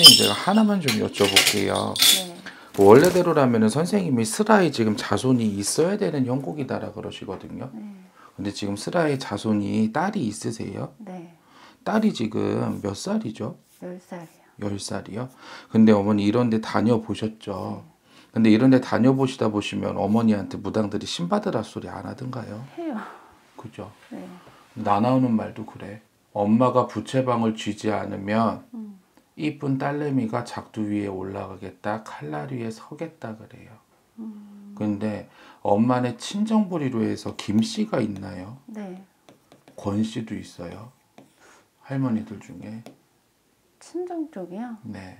선생님 제가 하나만 좀 여쭤볼게요. 네. 원래대로라면은 선생님이 슬아에 지금 자손이 있어야 되는 형국이다라 그러시거든요. 네. 근데 지금 슬아에 자손이 딸이 있으세요? 네. 딸이 지금 몇 살이죠? 열 살이요. 10살이요? 근데 어머니 이런 데 다녀보셨죠? 근데 이런 데 다녀보시다 보시면 어머니한테 무당들이 신받으라 소리 안 하던가요? 해요. 그죠? 네. 나 나오는 말도 그래. 엄마가 부채방을 쥐지 않으면 음. 이쁜 딸내미가 작두 위에 올라가겠다, 칼날 위에 서겠다 그래요. 음. 근데 엄마네 친정부리로 해서 김씨가 있나요? 네. 권씨도 있어요. 할머니들 중에. 친정 쪽이요? 네.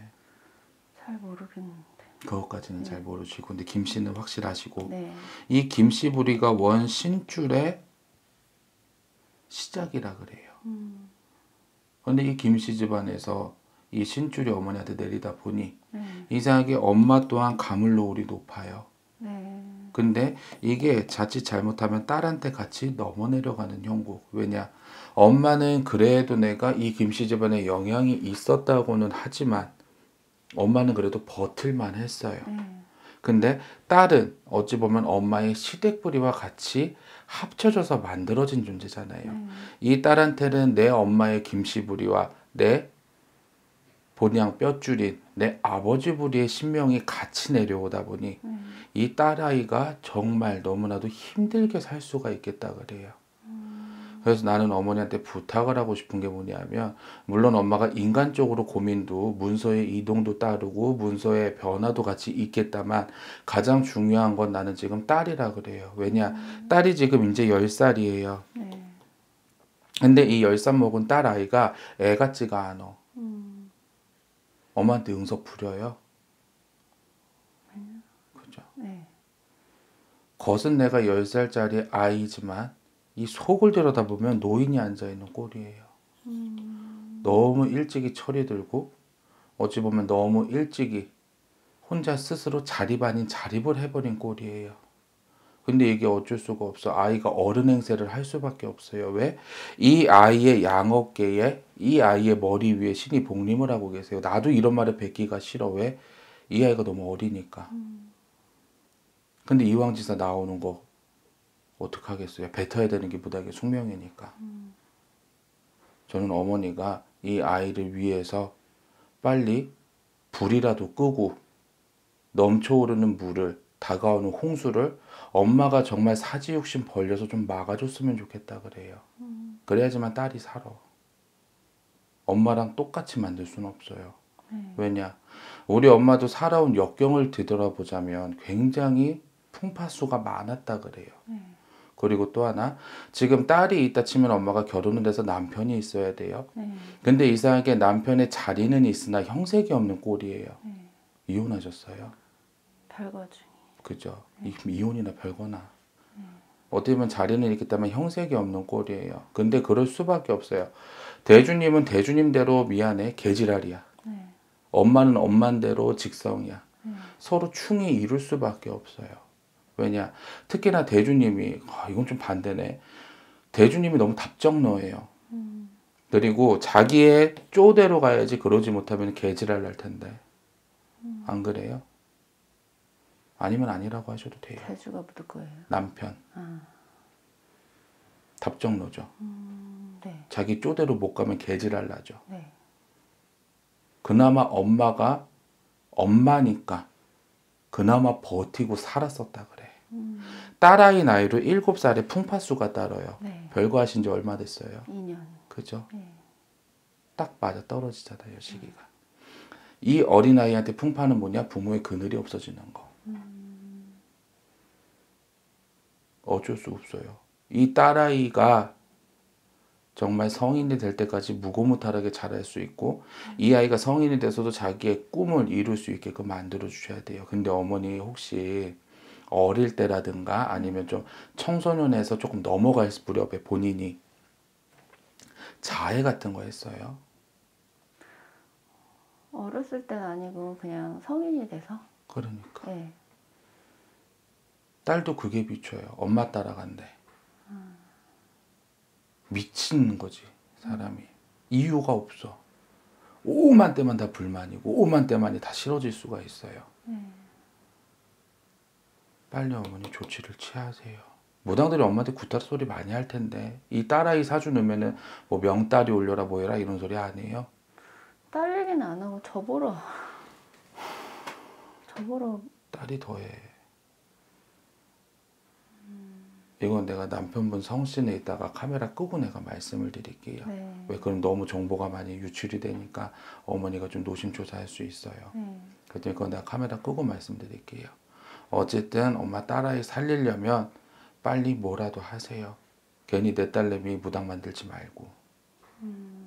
잘 모르겠는데. 그것까지는 잘 모르시고 근데 김씨는 확실하시고 네. 이 김씨 부리가 원 신줄의 시작이라 그래요. 음. 근데 이 김씨 집안에서 이 신줄이 어머니한테 내리다 보니 네. 이상하게 엄마 또한 가물 노을이 높아요. 네. 근데 이게 자칫 잘못하면 딸한테 같이 넘어 내려가는 형국. 왜냐? 엄마는 그래도 내가 이 김씨 집안에 영향이 있었다고는 하지만 엄마는 그래도 버틸만 했어요. 네. 근데 딸은 어찌 보면 엄마의 시댁뿌리와 같이 합쳐져서 만들어진 존재잖아요. 네. 이 딸한테는 내 엄마의 김씨부리와 내 본양 뼈줄인 내 아버지 부리의 신명이 같이 내려오다 보니 네. 이 딸아이가 정말 너무나도 힘들게 살 수가 있겠다 그래요. 그래서 나는 어머니한테 부탁을 하고 싶은 게 뭐냐면 물론 엄마가 인간적으로 고민도 문서의 이동도 따르고 문서의 변화도 같이 있겠다만 가장 중요한 건 나는 지금 딸이라 그래요. 왜냐 딸이 지금 이제 10살이에요. 네. 근데 이 10살 먹은 딸 아이가 애 같지가 않아. 음. 엄마한테 응석 부려요. 그죠? 네. 겉은 내가 10살짜리 아이지만 이 속을 들여다보면 노인이 앉아있는 꼴이에요. 음. 너무 일찍이 철이 들고 어찌 보면 너무 일찍이 혼자 스스로 자립 아닌 자립을 해버린 꼴이에요. 근데 이게 어쩔 수가 없어. 아이가 어른 행세를 할 수밖에 없어요. 왜? 이 아이의 양어깨에 이 아이의 머리 위에 신이 복림을 하고 계세요. 나도 이런 말을 뱉기가 싫어. 왜? 이 아이가 너무 어리니까. 근데 이왕지사 나오는 거 어떡하겠어요? 뱉어야 되는 게 무당의 숙명이니까. 저는 어머니가 이 아이를 위해서 빨리 불이라도 끄고 넘쳐오르는 물을 다가오는 홍수를 엄마가 정말 사지욕심 벌려서 좀 막아줬으면 좋겠다 그래요. 그래야지만 딸이 살아. 엄마랑 똑같이 만들 수는 없어요. 네. 왜냐? 우리 엄마도 살아온 역경을 되돌아보자면 굉장히 풍파수가 많았다 그래요. 네. 그리고 또 하나 지금 딸이 있다 치면 엄마가 결혼을 해서 남편이 있어야 돼요. 네. 근데 이상하게 남편의 자리는 있으나 형색이 없는 꼴이에요. 네. 이혼하셨어요. 별거 중에. 그죠? 이- 이혼이나 별거나. 어떻게 보면 자리는 있기 때문에 형색이 없는 꼴이에요. 근데 그럴 수밖에 없어요. 대주님은 대주님대로 미안해 개지랄이야. 네. 엄마는 엄만대로 직성이야. 네. 서로 충이 이룰 수밖에 없어요. 왜냐? 특히나 대주님이 아, 이건 좀 반대네. 대주님이 너무 답정너예요. 음. 그리고 자기의 쪼대로 가야지 그러지 못하면 개지랄 날 텐데. 안 그래요? 아니면 아니라고 하셔도 돼요. 대주가 묻을 거예요. 남편 아. 답정너죠. 음. 네. 자기 쪼대로 못 가면 개지랄 나죠. 네. 그나마 엄마가 엄마니까 그나마 버티고 살았었다 그래. 음. 딸아이 나이로 7살에 풍파수가 따라요. 네. 별거 하신 지 얼마 됐어요? 2년. 그죠? 네. 딱 맞아 떨어지잖아요, 시기가. 이 어린아이한테 풍파는 뭐냐? 부모의 그늘이 없어지는 거. 어쩔 수 없어요. 이 딸아이가 정말 성인이 될 때까지 무고무탈하게 자랄 수 있고 이 아이가 성인이 돼서도 자기의 꿈을 이룰 수 있게끔 만들어 주셔야 돼요. 근데 어머니 혹시 어릴 때라든가 아니면 좀 청소년에서 조금 넘어갈 무렵에 본인이 자해 같은 거 했어요. 어렸을 땐 아니고 그냥 성인이 돼서. 그러니까 네. 딸도 그게 미쳐요. 엄마 따라간대. 미치는 거지 사람이. 이유가 없어. 오만 때만 다 불만이고 오만 때만이 다 싫어질 수가 있어요. 네. 빨리 어머니 조치를 취하세요. 무당들이 엄마한테 구타 소리 많이 할 텐데 이 딸아이 사주 넣으면은 뭐 명딸이 올려라 뭐해라 이런 소리 아니에요? 딸 얘기는 안 하고 저보러 저보러 딸이 더해. 이건 내가 남편분 성신에 있다가 카메라 끄고 내가 말씀을 드릴게요. 네. 왜 그럼 너무 정보가 많이 유출이 되니까 어머니가 좀 노심초사할 수 있어요. 네. 그러니까 그건 내가 카메라 끄고 말씀드릴게요. 어쨌든 엄마 딸아이 살리려면 빨리 뭐라도 하세요. 괜히 내 딸내미 무당 만들지 말고. 음,